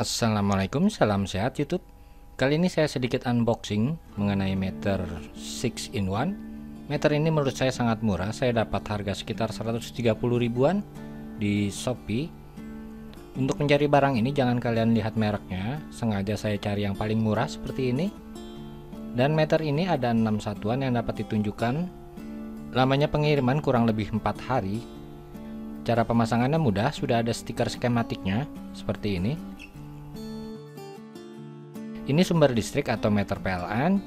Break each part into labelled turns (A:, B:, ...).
A: Assalamualaikum, salam sehat YouTube. Kali ini saya sedikit unboxing mengenai meter 6 in 1. Meter ini menurut saya sangat murah. Saya dapat harga sekitar 130 ribuan di Shopee. Untuk mencari barang ini jangan kalian lihat mereknya, sengaja saya cari yang paling murah seperti ini. Dan meter ini ada 6 satuan yang dapat ditunjukkan. Lamanya pengiriman kurang lebih 4 hari. Cara pemasangannya mudah, sudah ada stiker skematiknya seperti ini. Ini sumber listrik atau meter PLN.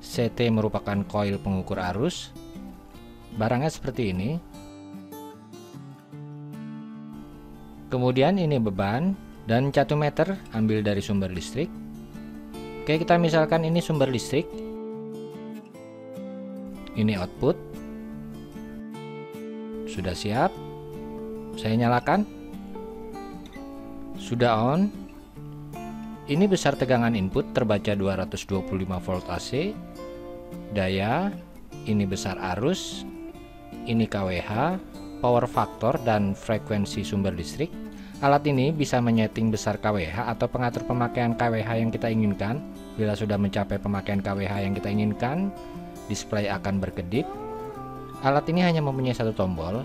A: CT merupakan koil pengukur arus. Barangnya seperti ini. Kemudian ini beban dan catu meter ambil dari sumber listrik. Oke, kita misalkan ini sumber listrik. Ini output. Sudah siap. Saya nyalakan. Sudah on. Ini besar tegangan input terbaca 225 volt AC. Daya, ini besar arus, ini KWH, power factor dan frekuensi sumber listrik. Alat ini bisa menyeting besar KWH atau pengatur pemakaian KWH yang kita inginkan. Bila sudah mencapai pemakaian KWH yang kita inginkan, display akan berkedip. Alat ini hanya mempunyai satu tombol.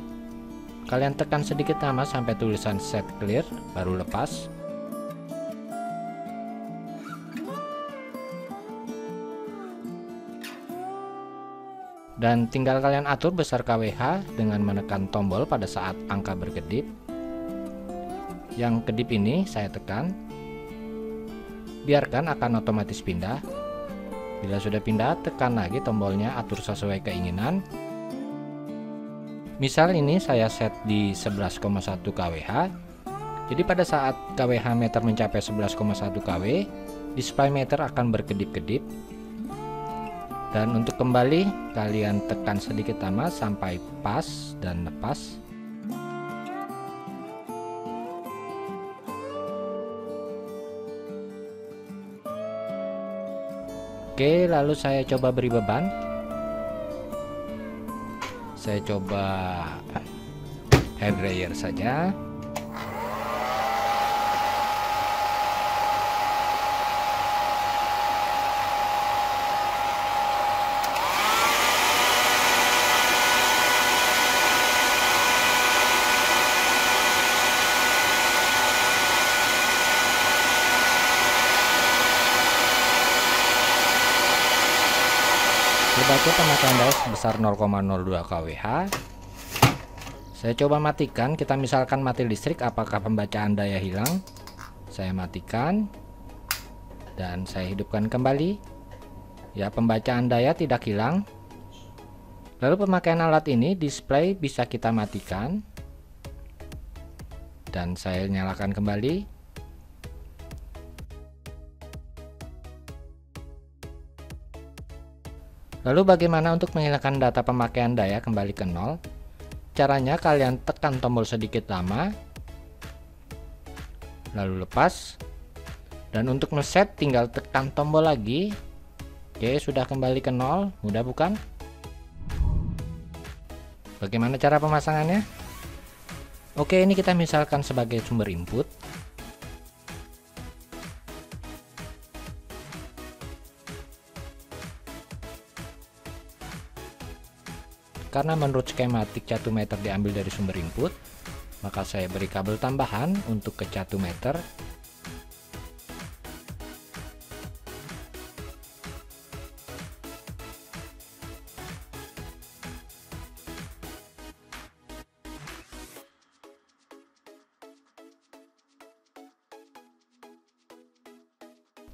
A: Kalian tekan sedikit nama sampai tulisan set clear, baru lepas. Dan tinggal kalian atur besar KWH dengan menekan tombol pada saat angka berkedip. Yang kedip ini saya tekan. Biarkan akan otomatis pindah. Bila sudah pindah tekan lagi tombolnya atur sesuai keinginan. Misal ini saya set di 11,1 kWh jadi pada saat kWh meter mencapai 11,1 kW display meter akan berkedip-kedip dan untuk kembali kalian tekan sedikit lama sampai pas dan lepas. Oke lalu saya coba beri beban. Saya coba hair dryer saja Berbagai pemakaian daya sebesar 0,02 kWh saya coba matikan. Kita misalkan mati listrik apakah pembacaan daya hilang? Saya matikan dan saya hidupkan kembali. Ya pembacaan daya tidak hilang. Lalu pemakaian alat ini display bisa kita matikan. Dan saya nyalakan kembali Lalu bagaimana untuk menghilangkan data pemakaian daya kembali ke nol? Caranya kalian tekan tombol sedikit lama, lalu lepas. Dan untuk ngeset tinggal tekan tombol lagi. Oke, sudah kembali ke nol, mudah bukan? Bagaimana cara pemasangannya? Oke, ini kita misalkan sebagai sumber input. Karena menurut skematik catu meter diambil dari sumber input, maka saya beri kabel tambahan untuk ke catu meter.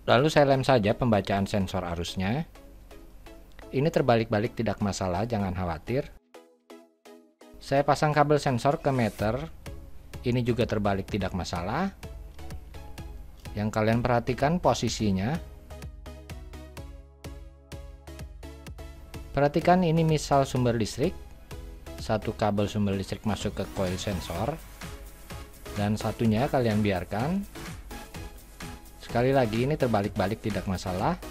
A: Lalu saya lem saja pembacaan sensor arusnya. Ini terbalik-balik tidak masalah, jangan khawatir. Saya pasang kabel sensor ke meter. Ini juga terbalik tidak masalah. Yang kalian perhatikan posisinya. Perhatikan ini misal sumber listrik. Satu kabel sumber listrik masuk ke coil sensor. Dan satunya kalian biarkan. Sekali lagi ini terbalik-balik tidak masalah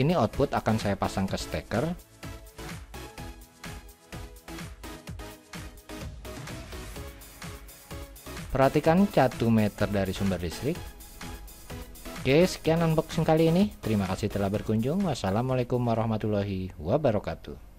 A: ini output akan saya pasang ke steker. Perhatikan 1 meter dari sumber listrik. Oke, sekian unboxing kali ini. Terima kasih telah berkunjung. Wassalamualaikum warahmatullahi wabarakatuh.